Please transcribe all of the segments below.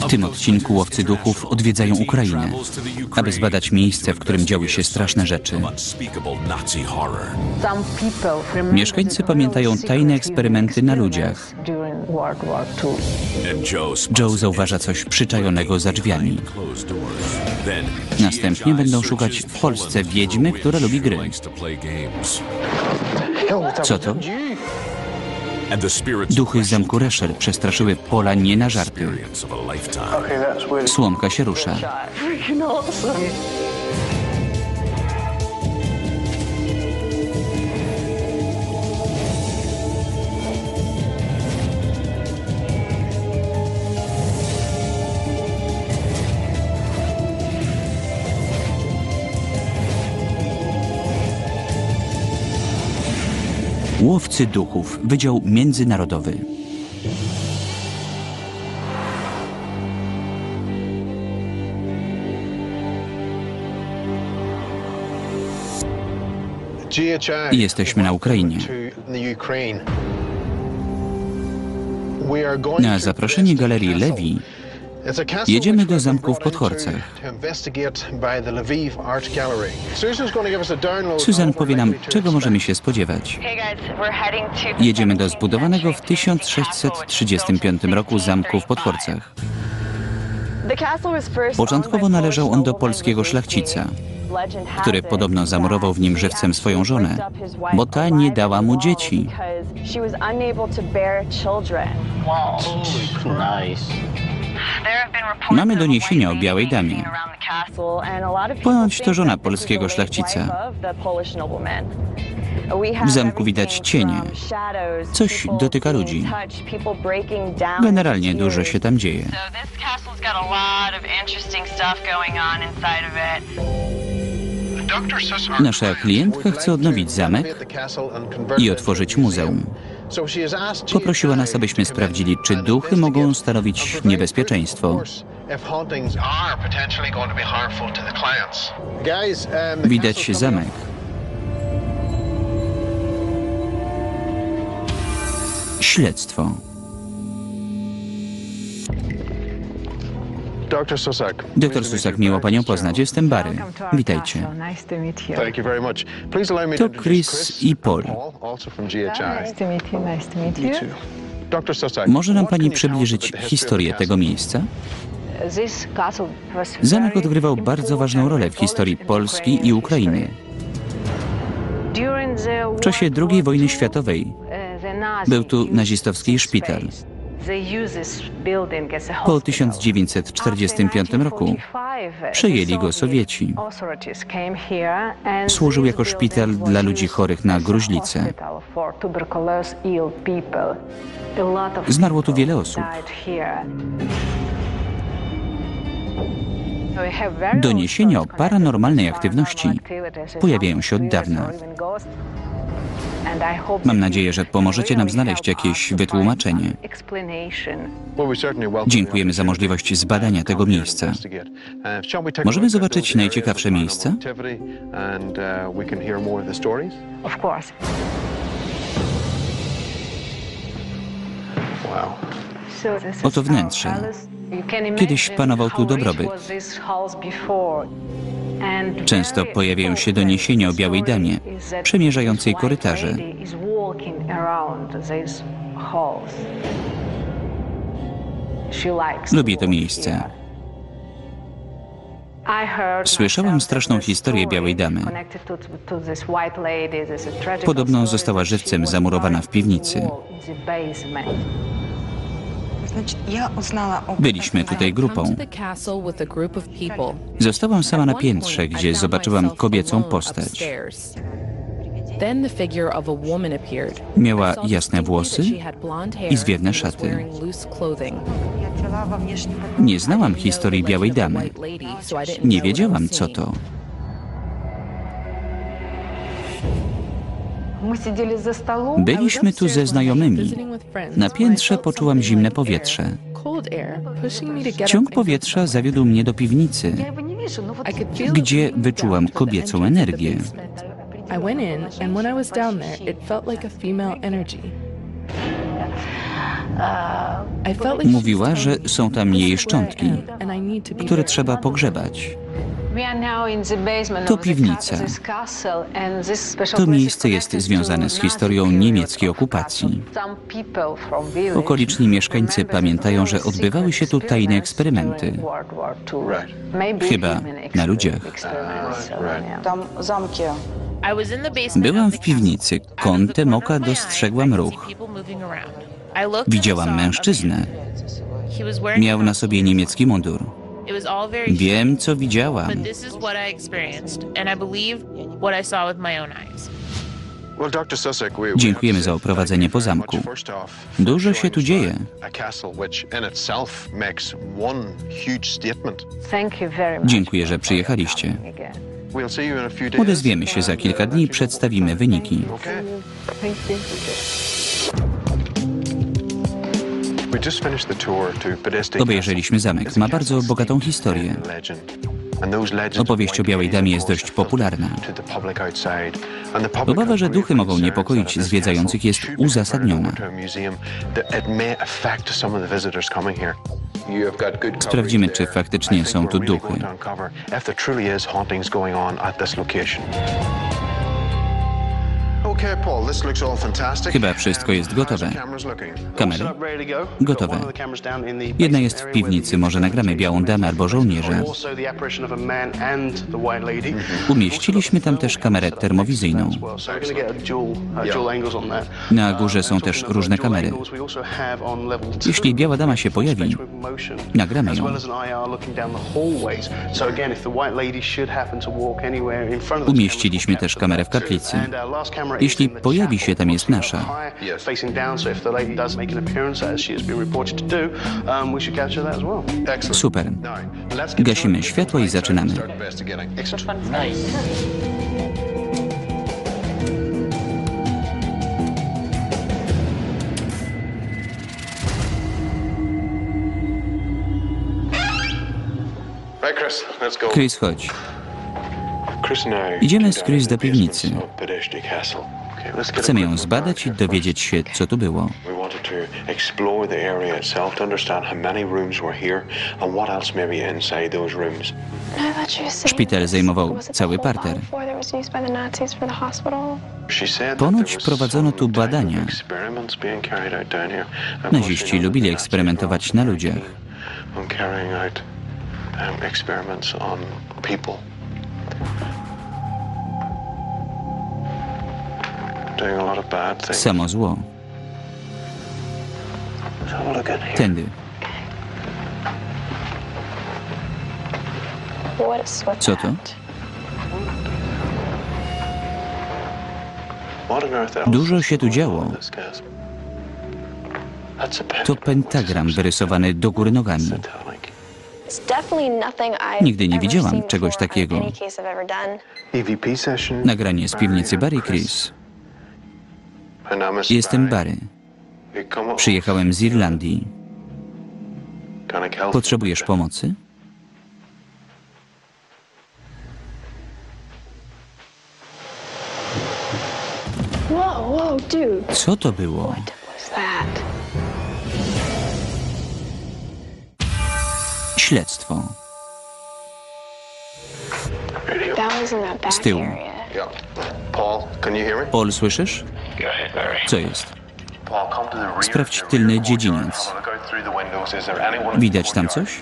W tym odcinku łowcy duchów odwiedzają Ukrainę, aby zbadać miejsce, w którym działy się straszne rzeczy. Mieszkańcy pamiętają tajne eksperymenty na ludziach. Joe zauważa coś przyczajonego za drzwiami. Następnie będą szukać w Polsce wiedźmy, która lubi gry. Co to? Duchy z zamku Resher przestraszyły Pola nie na żarty. Słomka się rusza. Łowcy Duchów, Wydział Międzynarodowy. Jesteśmy na Ukrainie. Na zaproszenie Galerii Lewi jedziemy do zamku w Podchorcach. Susan powie nam, czego możemy się spodziewać. Jedziemy do zbudowanego w 1635 roku zamku w Podchorcach. Początkowo należał on do polskiego szlachcica, który podobno zamurował w nim żywcem swoją żonę, bo ta nie dała mu dzieci. Mamy doniesienia o Białej Damie. Ponoć to żona polskiego szlachcica. W zamku widać cienie. Coś dotyka ludzi. Generalnie dużo się tam dzieje. Nasza klientka chce odnowić zamek i otworzyć muzeum. Poprosiła nas, abyśmy sprawdzili, czy duchy mogą stanowić niebezpieczeństwo. Widać zamek. Śledztwo. Doktor Susak, miło Panią poznać. Jestem Barry. Witajcie. To Chris i Paul. Może nam Pani przybliżyć historię tego miejsca? Zamek odgrywał bardzo ważną rolę w historii Polski i Ukrainy. W czasie II wojny światowej był tu nazistowski szpital. Po 1945 roku przejęli go Sowieci. Służył jako szpital dla ludzi chorych na gruźlicę. Zmarło tu wiele osób. Doniesienia o paranormalnej aktywności pojawiają się od dawna. Mam nadzieję, że pomożecie nam znaleźć jakieś wytłumaczenie. Dziękujemy za możliwość zbadania tego miejsca. Możemy zobaczyć najciekawsze miejsca? Oto wnętrze. Kiedyś panował tu dobrobyt. Często pojawiają się doniesienia o białej damie, przemierzającej korytarze. Lubię to miejsce. Słyszałem straszną historię białej damy. Podobno została żywcem zamurowana w piwnicy. Byliśmy tutaj grupą. Zostałam sama na piętrze, gdzie zobaczyłam kobiecą postać. Miała jasne włosy i zwiewne szaty. Nie znałam historii Białej Damy. Nie wiedziałam, co to. Byliśmy tu ze znajomymi. Na piętrze poczułam zimne powietrze. Ciąg powietrza zawiódł mnie do piwnicy, gdzie wyczułam kobiecą energię. Energy. Mówiła, że są tam jej szczątki, które trzeba pogrzebać. To piwnica. To miejsce jest związane z historią niemieckiej okupacji. Okoliczni mieszkańcy pamiętają, że odbywały się tu tajne eksperymenty. Chyba na ludziach. Byłam w piwnicy. Kątem oka dostrzegłam ruch. Widziałam mężczyznę. Miał na sobie niemiecki mundur. Wiem, co widziałam. Dziękujemy za oprowadzenie po zamku. Dużo się tu dzieje. Dziękuję, że przyjechaliście. Odezwiemy się za kilka dni i przedstawimy wyniki. Obejrzeliśmy zamek. Ma bardzo bogatą historię. Opowieść o Białej Damie jest dość popularna. Obawa, że duchy mogą niepokoić zwiedzających jest uzasadniona. Sprawdzimy, czy faktycznie są tu duchy. Chyba wszystko jest gotowe. Kamery? Gotowe. Jedna jest w piwnicy, może nagramy białą damę albo żołnierza. Umieściliśmy tam też kamerę termowizyjną. Na górze są też różne kamery. Jeśli biała dama się pojawi, nagramy ją. Umieściliśmy też kamerę w kaplicy. Jeśli pojawi się tam jest nasza. Super. Gasimy światło i zaczynamy. Chris, chodź. Idziemy z Chris do piwnicy. Chcemy ją zbadać i dowiedzieć się, co tu było. Szpital zajmował cały parter. Ponoć prowadzono tu badania. Naziści lubili eksperymentować na ludziach. Samo zło. Tędy. Co to? Dużo się tu działo. To pentagram. pentagram wyrysowany do góry nogami. Nigdy nie widziałam czegoś takiego. Session. Nagranie z piwnicy Barry Chris. Jestem. Barry. Przyjechałem z Irlandii. Potrzebujesz pomocy? Co to było? Śledztwo. Z tyłu. Paul, słyszysz? Co jest? Sprawdź tylny dziedziniec. Widać tam coś?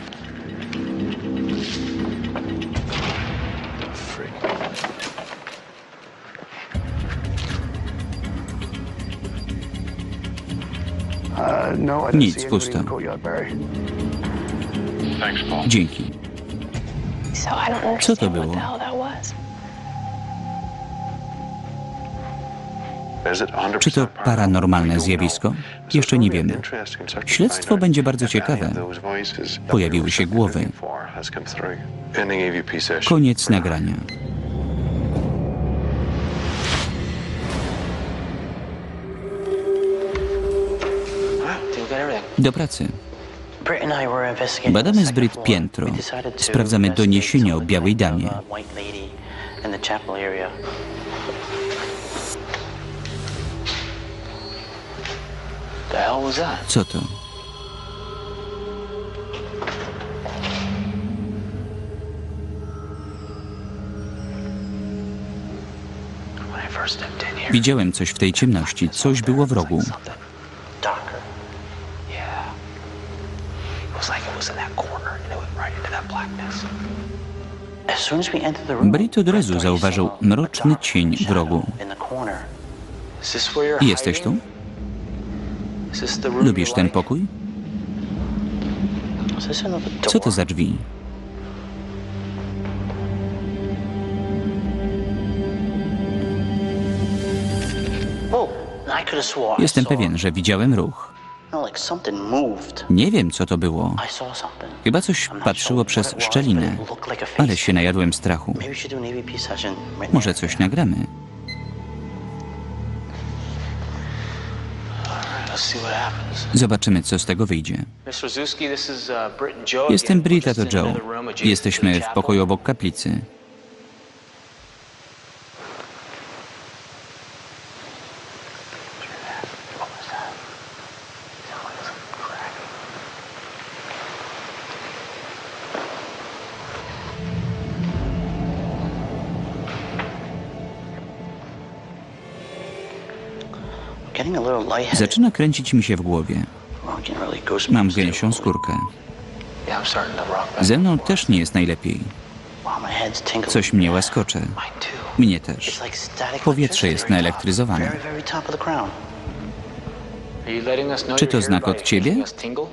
Nic, pusto. Thanks, Paul. Dzięki. Co to było? Czy to paranormalne zjawisko? Jeszcze nie wiemy. Śledztwo będzie bardzo ciekawe. Pojawiły się głowy. Koniec nagrania. Do pracy. Badamy z Brit piętro. Sprawdzamy doniesienia o Białej Damie. Co to? Widziałem coś w tej ciemności. Coś było w rogu. Brit od razu zauważył mroczny cień w rogu. Jesteś tu? hiding? Is this the room Lubisz ten pokój? Co to za drzwi? Jestem pewien, że widziałem ruch. Nie wiem, co to było. Chyba coś patrzyło przez szczelinę. Ale się najadłem strachu. Może coś nagramy. Zobaczymy, co z tego wyjdzie. Uh. Jestem Brita, to Joe. Jesteśmy w pokoju obok kaplicy. Zaczyna kręcić mi się w głowie. Mam gęsią skórkę. Ze mną też nie jest najlepiej. Coś mnie łaskocze. Mnie też. Powietrze jest naelektryzowane. Czy to znak od ciebie? Oh.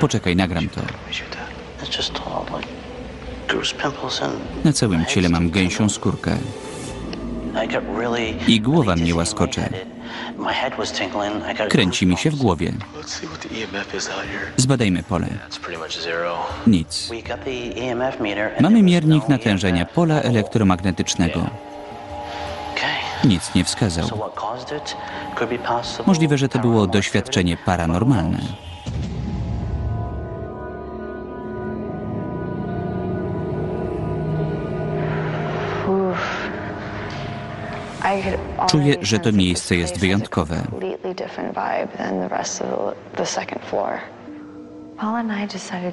Poczekaj, nagram to. Na całym ciele mam gęsią skórkę. I głowa mnie łaskocze. Kręci mi się w głowie. Here. Zbadajmy pole. Nic. We got the EMF meter and Mamy miernik natężenia EMF. pola elektromagnetycznego. Nic nie wskazał. Możliwe, że to było doświadczenie paranormalne. Czuję, że to miejsce jest wyjątkowe.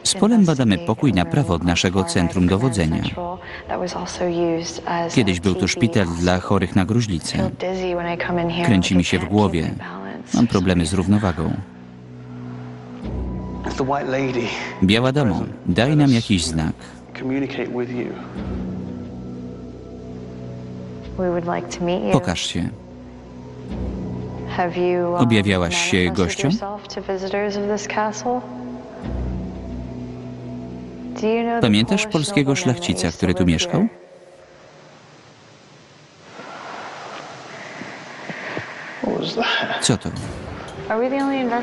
Z Polem badamy pokój na prawo od naszego centrum dowodzenia. Kiedyś był to szpital dla chorych na gruźlicę. Kręci mi się w głowie. Mam problemy z równowagą. Biała Damo, daj nam jakiś znak. Pokaż się. Objawiałaś Objawiałaś się gościom? Pamiętasz polskiego szlachcica, który tu mieszkał? Co to?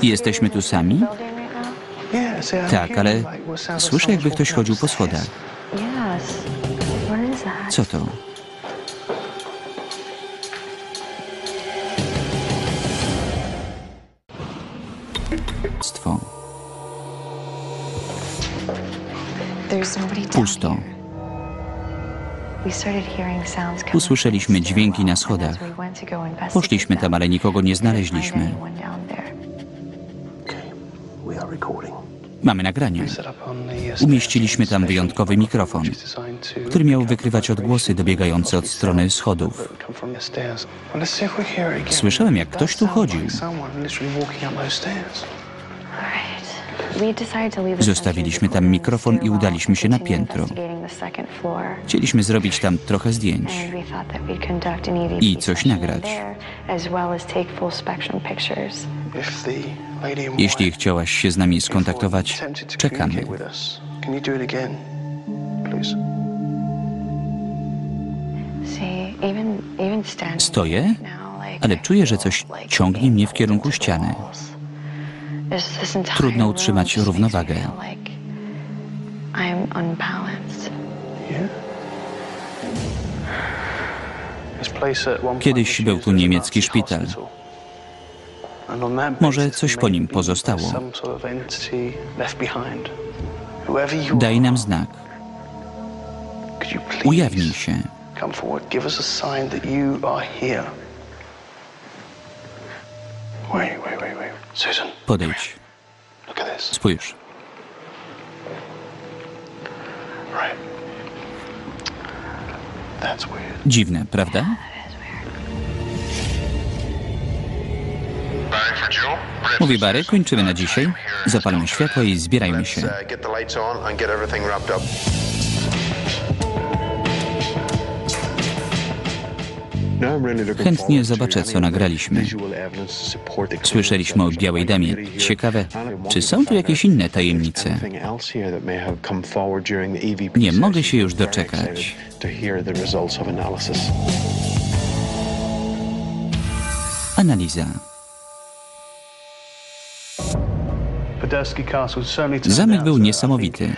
Jesteśmy tu sami? Tak, ale słyszę, jakby ktoś chodził po the schodach. Co to? Stwo. Pusto. Usłyszeliśmy dźwięki na schodach. Poszliśmy tam, ale nikogo nie znaleźliśmy. Okay, we are recording. Mamy nagranie. Set up on the, uh, Umieściliśmy tam wyjątkowy mikrofon, który miał wykrywać odgłosy dobiegające od strony schodów. Słyszałem, jak ktoś tu chodził. Zostawiliśmy tam mikrofon i udaliśmy się na piętro. Chcieliśmy zrobić tam trochę zdjęć. i coś nagrać. Jeśli chciałaś się z nami skontaktować, czekamy. Stoję, ale czuję, że coś ciągnie mnie w kierunku ściany. Trudno utrzymać równowagę. Kiedyś był tu niemiecki szpital. Może coś po nim pozostało. Daj nam znak. Ujawnij się. Susan. Podejdź. Spójrz. Dziwne, prawda? Mówi Barry, kończymy na dzisiaj. Zapalmy światło i zbierajmy się. Chętnie zobaczę, co nagraliśmy. Słyszeliśmy o Białej Damie. Ciekawe, czy są tu jakieś inne tajemnice? Nie mogę się już doczekać. Analiza. Zamek był niesamowity.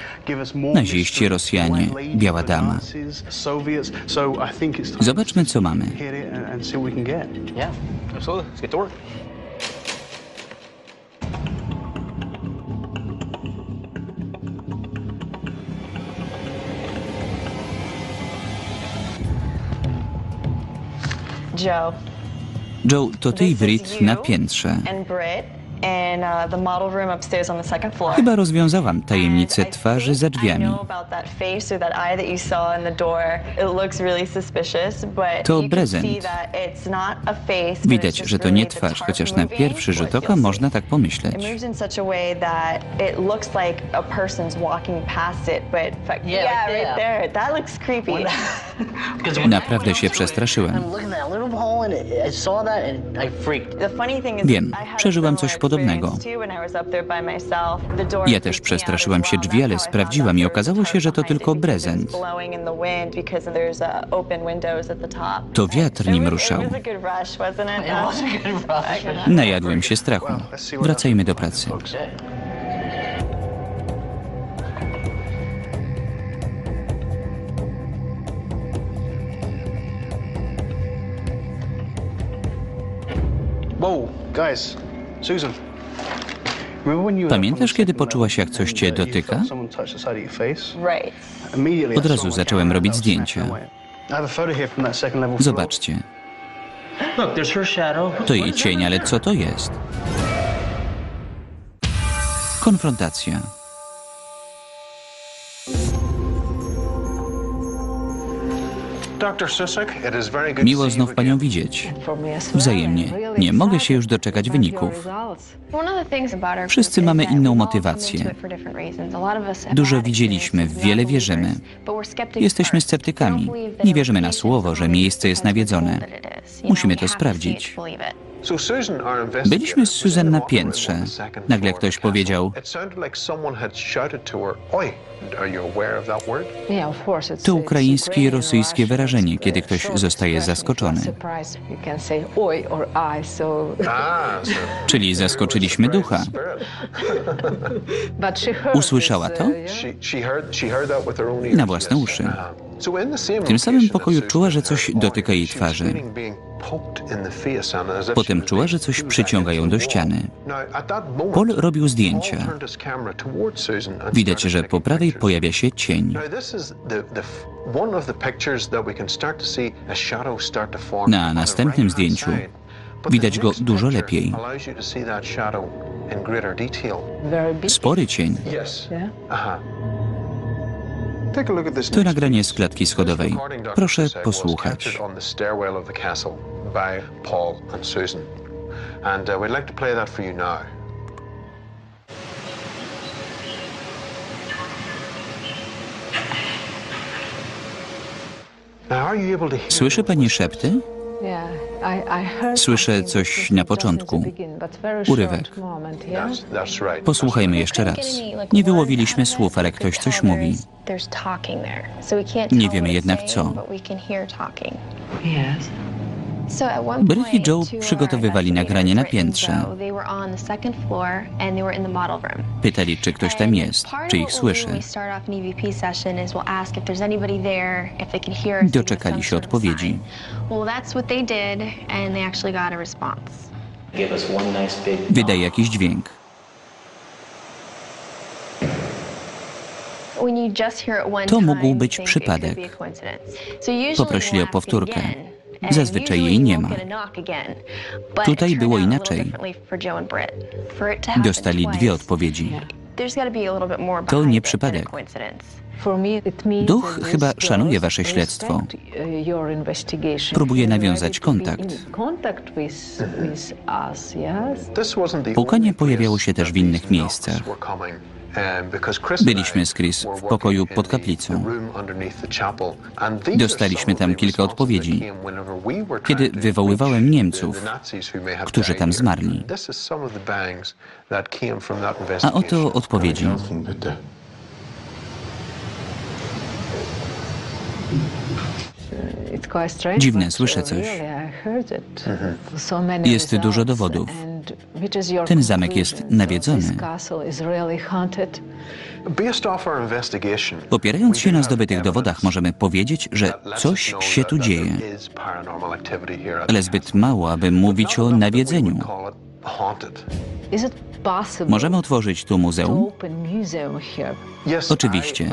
Naziści, Rosjanie, Biała Dama. Zobaczmy, co mamy. Joe. Joe, to ty i Brit na piętrze. And Britt in the model room upstairs on the second floor. Chyba rozwiązałam tajemnicę twarzy za I drzwiami. know about that face or that eye that you saw in the door. It looks really suspicious, but To you can prezent. see that it's not a face, but Widać, że to nie twarz, chociaż na pierwszy rzut oka można tak It pomyśleć. moves in such a way that it looks like a person's walking past it, but in fact, Yeah, yeah, like right there. That looks creepy. Because when I Naprawdę się przestraszyłem. I'm looking at that little hole and it, I saw that and I freaked. The funny thing is, Wiem, przeżyłam coś similar podobnego. Ja też przestraszyłam as się drzwi, ale sprawdziłam i okazało się, że to tylko top. To wiatr nim ruszał. Najadłem się strachu. Wracajmy do pracy. Whoa, guys, Pamiętasz, kiedy poczułaś, jak coś cię dotyka? Od razu zacząłem robić zdjęcia. Zobaczcie. To jej cień, ale co to jest? Konfrontacja. Miło znów panią widzieć. Wzajemnie. Nie mogę się już doczekać wyników. Wszyscy mamy inną motywację. Dużo widzieliśmy, w wiele wierzymy. Jesteśmy sceptykami. Nie wierzymy na słowo, że miejsce jest nawiedzone. Musimy to sprawdzić. Byliśmy z Susan na piętrze. Nagle ktoś powiedział, to ukraińskie i rosyjskie wyrażenie, kiedy ktoś zostaje zaskoczony. Czyli zaskoczyliśmy ducha. Usłyszała to? Na własne uszy. W tym samym pokoju czuła, że coś dotyka jej twarzy. Potem czuła, że coś przyciąga ją do ściany. Paul robił zdjęcia. Widać, że po prawej pojawia się cień. Na następnym zdjęciu widać go dużo lepiej. Spory cień. Aha. To nagranie z klatki schodowej. Proszę posłuchać. Słyszy pani szepty? Słyszę coś na początku. Urywek. Posłuchajmy jeszcze raz. Nie wyłowiliśmy słów, ale ktoś coś mówi. Nie wiemy jednak co. Brit i Joe przygotowywali nagranie na piętrze. Pytali, czy ktoś tam jest, czy ich słyszy. Doczekali się odpowiedzi. Wydaje jakiś dźwięk. To mógł być przypadek. Poprosili o powtórkę. Zazwyczaj jej nie ma. Tutaj było inaczej. Dostali dwie odpowiedzi. To nie przypadek. Duch chyba szanuje wasze śledztwo. Próbuje nawiązać kontakt. Pukanie pojawiało się też w innych miejscach. Byliśmy z Chris w pokoju pod kaplicą. Dostaliśmy tam kilka odpowiedzi, kiedy wywoływałem Niemców, którzy tam zmarli. A oto odpowiedzi. Dziwne, słyszę coś. Jest dużo dowodów. Ten zamek jest nawiedzony. Popierając się na zdobytych dowodach, możemy powiedzieć, że coś się tu dzieje, ale zbyt mało, aby mówić o nawiedzeniu. Możemy otworzyć tu muzeum? Oczywiście.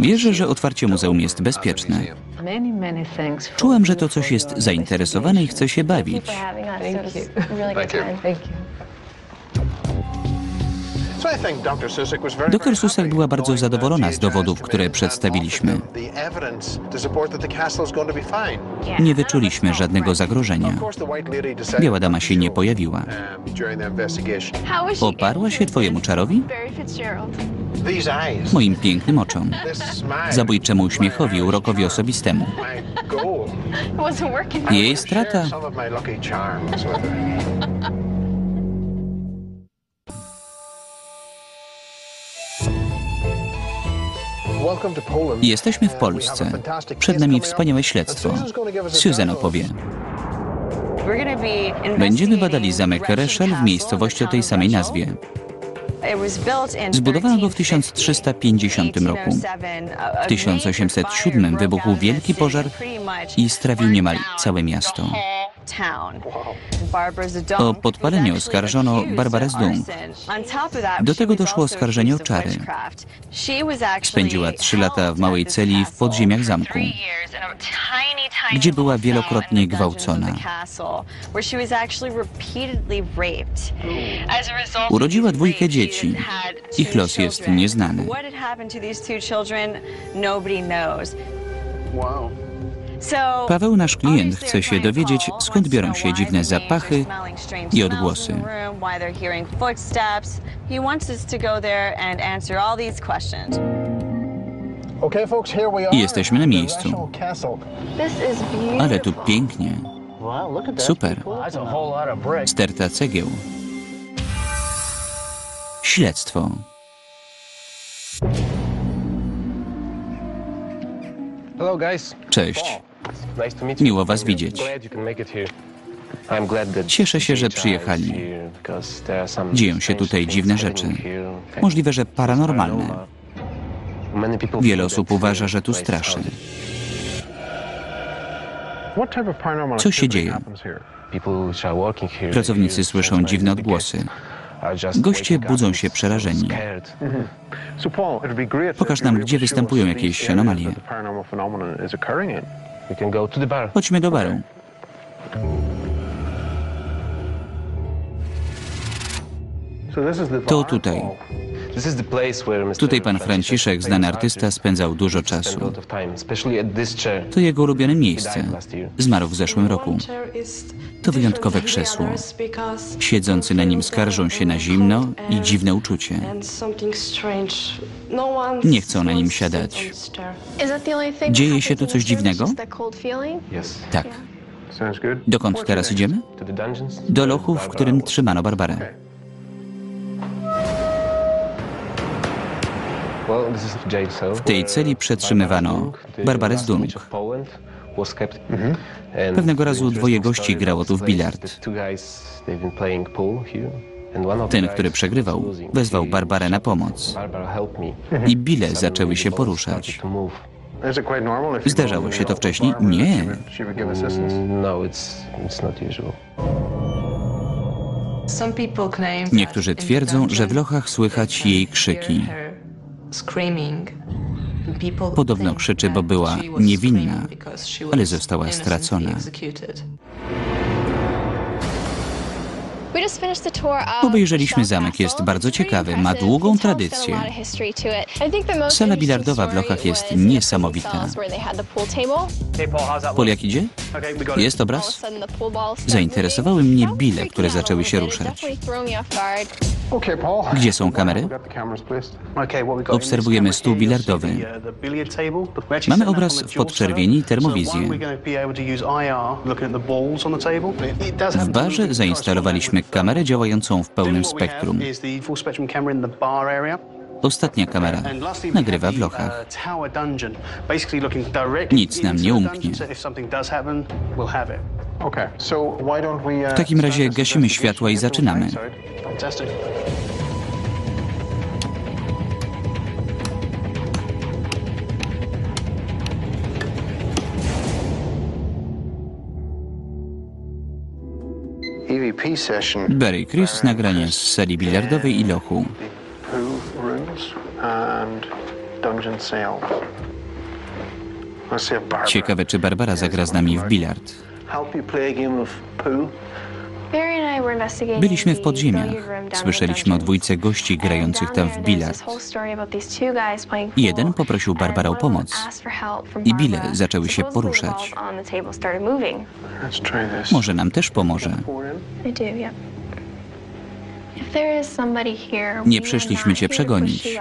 Wierzę, że otwarcie muzeum jest bezpieczne. Czułem, że to coś jest zainteresowane i chce się bawić. Dr Susek była bardzo zadowolona z dowodów, które przedstawiliśmy. Nie wyczuliśmy żadnego zagrożenia. Biała dama się nie pojawiła. Oparła się twojemu czarowi? Moim pięknym oczom. Zabójczemu uśmiechowi, urokowi osobistemu. Jej strata. Jesteśmy w Polsce. Przed nami wspaniałe śledztwo. Susan opowie. Będziemy badali zamek Reszel w miejscowości o tej samej nazwie. Zbudowano go w 1350 roku. W 1807 wybuchł wielki pożar i strawił niemal całe miasto. O podpalenie oskarżono Barbarę Zdung. Do tego doszło oskarżenie o czary. Spędziła trzy lata w małej celi w podziemiach zamku, gdzie była wielokrotnie gwałcona. Urodziła dwójkę dzieci. Ich los jest nieznany. Paweł, nasz klient, chce się dowiedzieć, skąd biorą się dziwne zapachy i odgłosy. I jesteśmy na miejscu. Ale tu pięknie. Super. Sterta cegieł. Śledztwo. Cześć. Miło was widzieć. Cieszę się, że przyjechali. Dzieją się tutaj dziwne rzeczy. Możliwe, że paranormalne. Wiele osób uważa, że tu straszy. Co się dzieje? Pracownicy słyszą dziwne odgłosy. Goście budzą się przerażeni. Pokaż nam, gdzie występują jakieś anomalie. Chodźmy do baru. To tutaj. Tutaj pan Franciszek, znany artysta, spędzał dużo czasu. To jego ulubione miejsce. Zmarł w zeszłym roku. To wyjątkowe krzesło. Siedzący na nim skarżą się na zimno i dziwne uczucie. Nie chcą na nim siadać. Dzieje się tu coś dziwnego? Tak. Dokąd teraz idziemy? Do lochu, w którym trzymano Barbarę. W tej celi przetrzymywano Barbarę Zdung. Pewnego razu dwoje gości grało tu w bilard. Ten, który przegrywał, wezwał Barbarę na pomoc. I bile zaczęły się poruszać. Zdarzało się to wcześniej? Nie. Niektórzy twierdzą, że w lochach słychać jej krzyki. Podobno krzyczy, bo była niewinna, ale została stracona. Obejrzeliśmy zamek, jest bardzo ciekawy, ma długą tradycję. Sala bilardowa w Lochach jest niesamowita. Pol jak idzie? Jest obraz? Zainteresowały mnie bile, które zaczęły się ruszać. Gdzie są kamery? Obserwujemy stół bilardowy. Mamy obraz w podczerwieni i termowizję. W barze zainstalowaliśmy kamerę działającą w pełnym spektrum. Ostatnia kamera nagrywa w lochach. Nic nam nie umknie. Uh, W takim razie gasimy światła i zaczynamy. Barry i Chris nagranie z sali bilardowej i lochu. Ciekawe, czy Barbara zagra z nami w bilard. Byliśmy w podziemiach. Słyszeliśmy o dwójce gości grających tam w bilard. Jeden poprosił Barbarę o pomoc i bile zaczęły się poruszać. Może nam też pomoże. Nie przyszliśmy cię przegonić.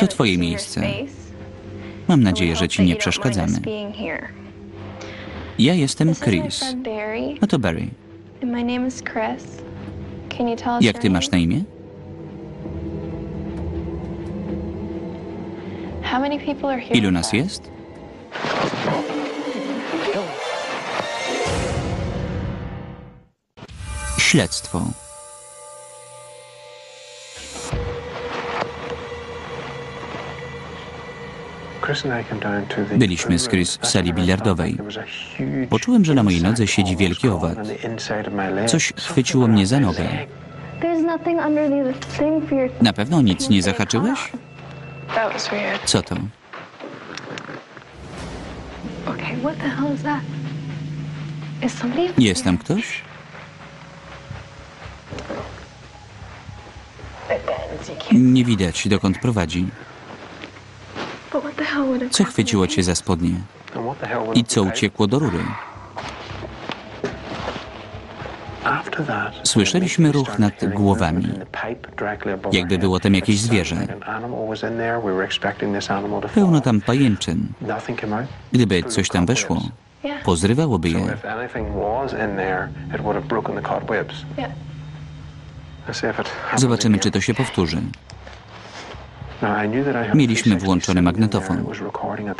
To twoje miejsce. Mam nadzieję, że ci nie przeszkadzamy. Ja jestem Chris. A to Barry. Jak ty masz na imię? Ilu nas jest? Śledztwo. Chris and I came down Byliśmy z Chris w sali huge Poczułem, że na mojej nodze siedzi wielki owad. Coś chwyciło mnie za nogę. Na pewno nic nie zahaczyłeś? Co to? Okay, what the hell is that? Is somebody? Jest tam ktoś? Nie widać, dokąd prowadzi. Co chwyciło cię za spodnie? I co uciekło do rury? Słyszeliśmy ruch nad głowami. Jakby było tam jakieś zwierzę. Pełno tam pajęczyn. Gdyby coś tam weszło, pozrywałoby je. Zobaczymy, czy to się powtórzy. Now, I knew that I had Mieliśmy 360 włączony magnetofon.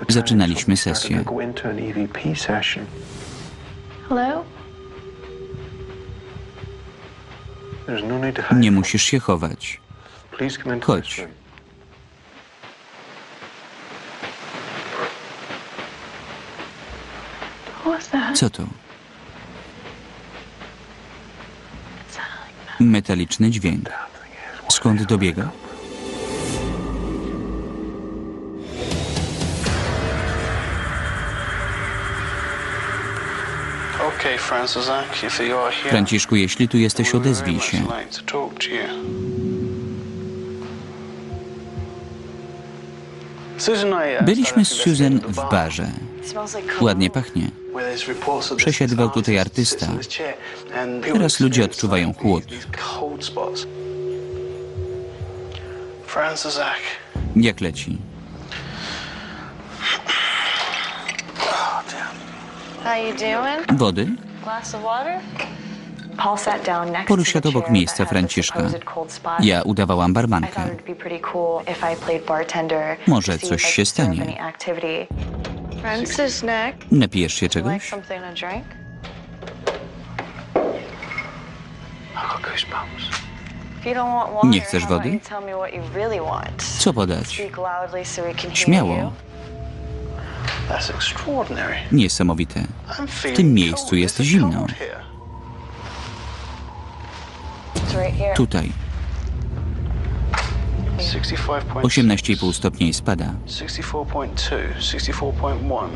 Zaczynaliśmy sesję. Nie musisz się chować. Chodź. Co to? Metaliczny dźwięk. Skąd dobiega? Franciszku, jeśli tu jesteś, odezwij się. Byliśmy z Susan w bar, barze. Ładnie pachnie. Przesiadywał tutaj artysta. Teraz ludzie odczuwają chłód. Jak leci? Wody? Paul sat down next Paul to usiadł the obok miejsca Franciszka. Ja udawałam I thought barmankę. it'd be pretty cool if I played bartender. Może coś się stanie. any activity. Francis Nick, Napijesz się you like czegoś? something to drink? I got goosebumps. If you don't want water, Nie chcesz wody? you tell me what you really want? Co podać? Speak loudly so we can hear Śmiało. You. That's extraordinary. Niesamowite. Feeling tym miejscu jest zimno. Tutaj. 65.6, 18,5 stopni spada. 64.2, 64.1,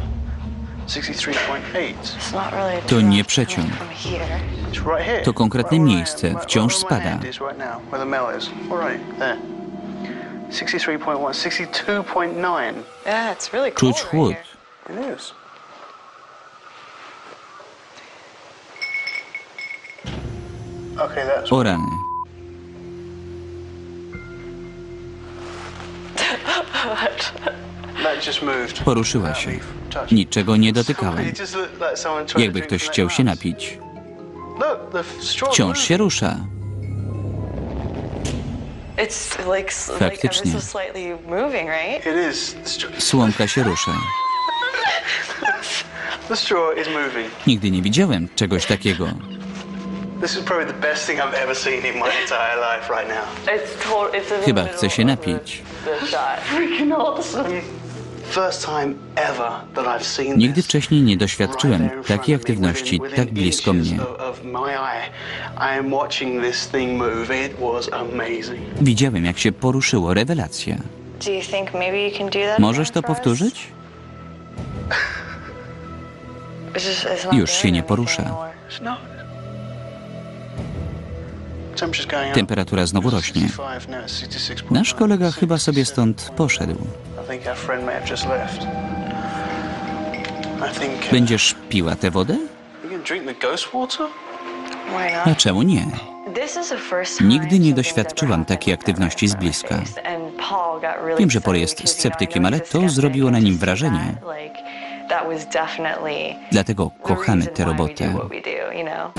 63.8. It's not really To nie przeciąg. To konkretne miejsce wciąż spada. hand is right now, where the mel is. All right, there. 63.1, 62.9. Yeah, it's really cold Czuć chłód. It is. Okay, that's O rany. that just moved. Poruszyła się. Niczego nie dotykałem. It just looked like someone tried Jakby to ktoś chciał się napić. Wciąż się rusza. Faktycznie. so slightly moving, right? It is. The straw, Słomka się rusza. Nigdy nie widziałem czegoś takiego. This is probably the best thing I've ever seen in my entire life right now. It's total, it's in the Chyba chce się napić. The, the shot. Freaking awesome. First time ever that I've seen Nigdy wcześniej nie doświadczyłem takiej aktywności tak blisko mnie. Of, of my eye. I am watching this thing move. It was amazing. Widziałem, jak się poruszyło. Rewelacja. Do you think maybe you can do that? Możesz to powtórzyć? Już się nie porusza. Temperatura znowu rośnie. 65 now, 66.9. Nasz kolega chyba sobie stąd poszedł. Będziesz piła tę wodę? A czemu nie? Nigdy nie doświadczyłam takiej aktywności z bliska. Wiem, że Paul jest sceptykiem, ale to zrobiło na nim wrażenie. That, like, that was definitely Dlatego the kochamy tę robotę. do what we do, you know?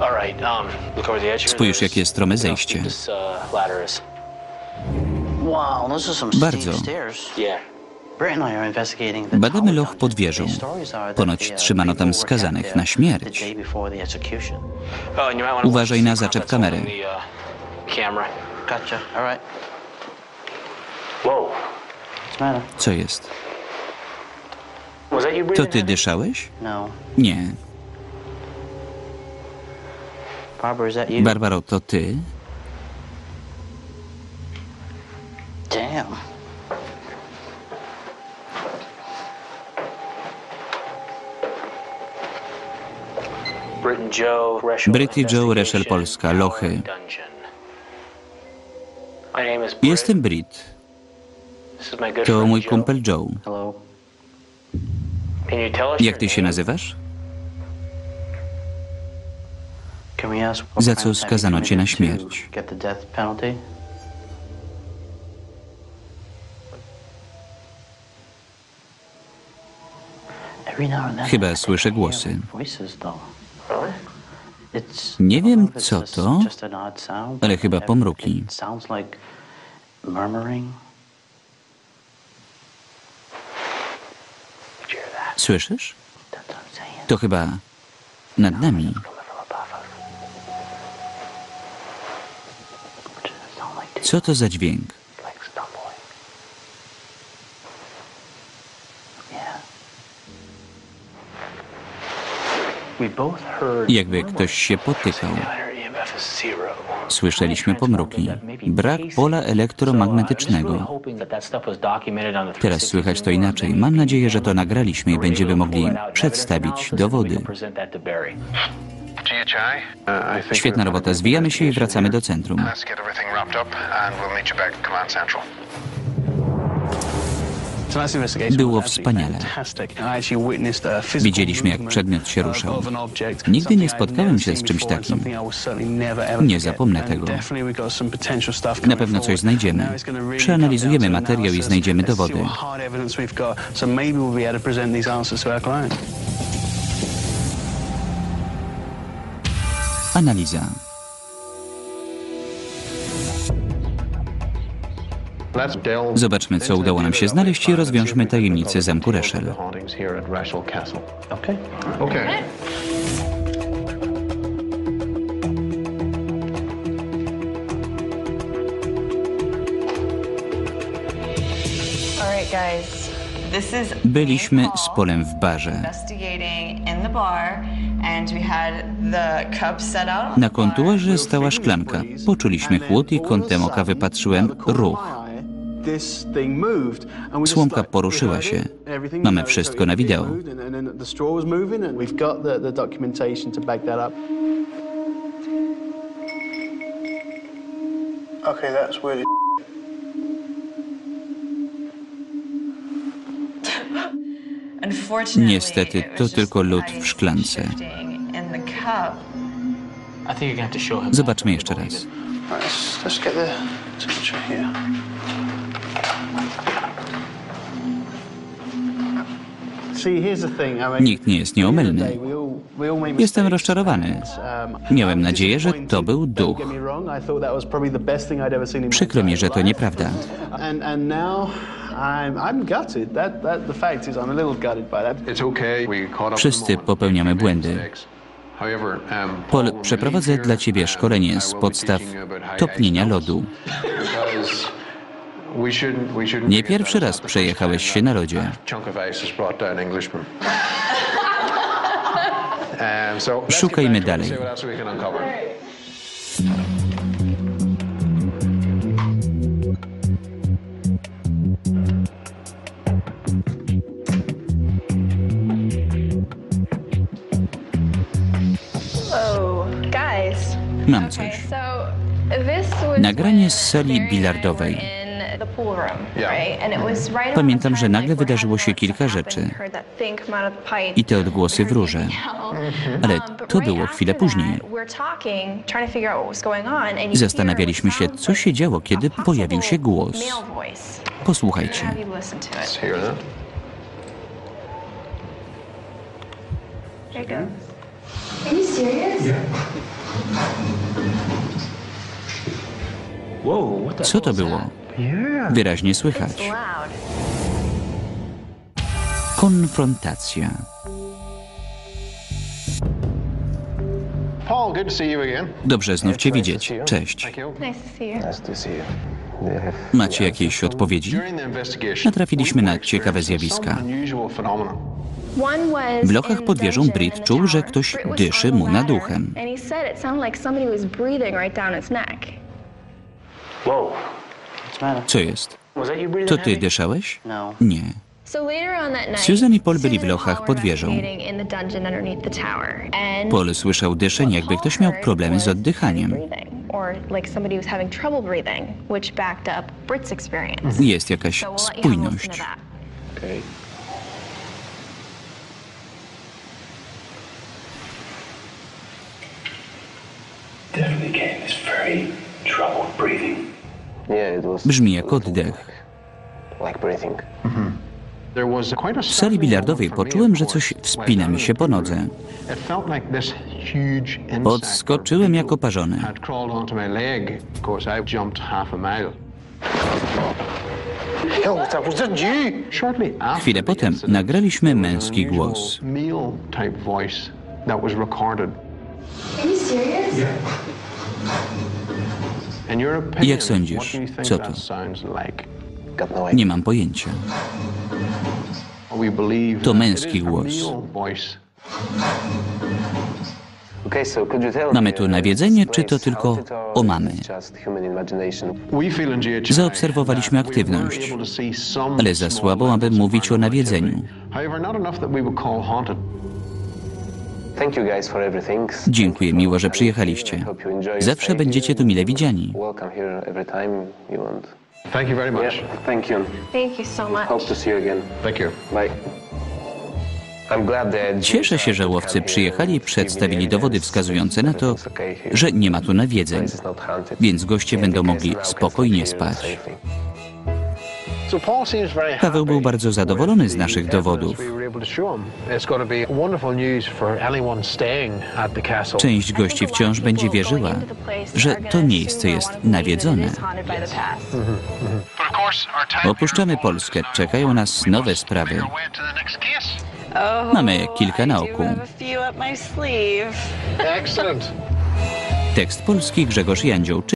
All right, um, look over the edge here. Spójrz, jakie strome look how zejście. uh, ladder is. Wow, those are some Bardzo. steep stairs. Yeah. Brett and I are investigating the Badamy loch pod wieżą. Ponoć the, uh, trzymano tam skazanych na śmierć. the day before the execution. Oh, Uważaj na the zaczep kamery. holding Co jest? To ty dyszałeś? No. Nie. Barbaro, to ty? And Joe, Investigation, Polska, lochy. Jestem Brit. This is my good To mój kumpel Joe. Hello. Can you tell us Jak ty się nazywasz? Can we ask what Za co skazano cię na śmierć? Get the death penalty? Every now and then Chyba I słyszę hear głosy. voices, though. It's- Nie wiem, co just- to, just an odd sound, ale chyba pomruki. It sounds like murmuring. Did you hear that? Słyszysz? To chyba nad nami. Like Co to za dźwięk? Jakby ktoś się potykał. Słyszeliśmy pomruki. Brak pola elektromagnetycznego. Teraz słychać to inaczej. Mam nadzieję, że to nagraliśmy i będziemy mogli przedstawić dowody. Świetna robota. Zwijamy się i wracamy do centrum. Było wspaniale. Widzieliśmy, jak przedmiot się ruszał. Nigdy nie spotkałem się z czymś takim. Nie zapomnę tego. Na pewno coś znajdziemy. Przeanalizujemy materiał i znajdziemy dowody. what Zobaczmy, co udało nam się znaleźć i rozwiążmy tajemnicę zamku Reszel. Byliśmy z Polem w barze. Na kontuarze stała szklanka. Poczuliśmy chłód i kątem oka wypatrzyłem ruch. Słomka poruszyła się. Mamy wszystko na wideo. Okay, that's really Unfortunately, Niestety, to tylko lód w szklance. shifting in the Nikt nie jest nieomylny. we all- we all make Jestem rozczarowany. Um, Miałem nadzieję, że to był duch. Don't get me wrong, I thought that was probably the best thing I'd ever seen in my Przykro mi, że to nieprawda. And, and now I'm, I'm gutted. That, that, the fact is, I'm a little gutted by that. It's okay. We caught up Wszyscy popełniamy błędy. um, Pol, Paul, przeprowadzę dla Ciebie here, szkolenie z podstaw topnienia lodu. Nie pierwszy raz przejechałeś się na lodzie. a Chunk of ice has brought down Englishmen. Um, Szukajmy dalej. Oh. Mam coś. Nagranie z sali bilardowej. Pamiętam, że nagle wydarzyło się kilka rzeczy. I te odgłosy w heard rurze. people yell. Ale Um, to było chwilę później. Zastanawialiśmy się, co się działo, kiedy pojawił się głos. Posłuchajcie. Are you serious? Co to było? Wyraźnie słychać. Konfrontacja. Paul, good to see you again. Dobrze znów Cię widzieć. Cześć. Macie jakieś odpowiedzi? Natrafiliśmy na ciekawe zjawiska. W lochach pod wieżą Brit czuł, że ktoś dyszy mu nad ladder, uchem. And Co jest? To ty dyszałeś? No. Nie. Susan i Paul byli w lochach pod wieżą. Paul słyszał dyszeń, jakby ktoś miał problemy z oddychaniem. experience. Jest jakaś spójność. Definitely getting this very troubled breathing. Yeah, Brzmi jak oddech. like breathing. There was quite a W sali bilardowej poczułem, że coś wspina mi się po nodze. It felt like this huge insect Podskoczyłem jak oparzony. Had crawled onto my leg. Of course, I jumped half a mile. Hell, that was that you? Shortly after Chwilę potem nagraliśmy męski głos. Male type voice that was recorded. Are you serious? In your opinion, Jak sądzisz, co that to? sounds like? Got no idea. Nie mam pojęcia. We believe To męski głos. male voice. Okay, so could you tell Mamy tu uh, nawiedzenie, czy to tylko or omamy? Zaobserwowaliśmy aktywność, able to see some ale za słabo, aby mówić o nawiedzeniu. Dziękuję, miło, że przyjechaliście. Zawsze będziecie tu mile widziani. Welcome here every time you want. Thank you very much. Yeah, thank you. Thank you so much. Hope to see you again. Thank you. Bye. I'm glad that Cieszę się, że łowcy przyjechali i przedstawili dowody wskazujące na to, że nie ma tu nawiedzeń, więc goście będą mogli spokojnie spać. Paweł był happy bardzo zadowolony z naszych dowodów. Część gości wciąż będzie wierzyła, że to miejsce jest nawiedzone. Opuszczamy Polskę, czekają nas nowe sprawy. Mamy kilka na oku. Tekst polski Grzegorz Jandzioł.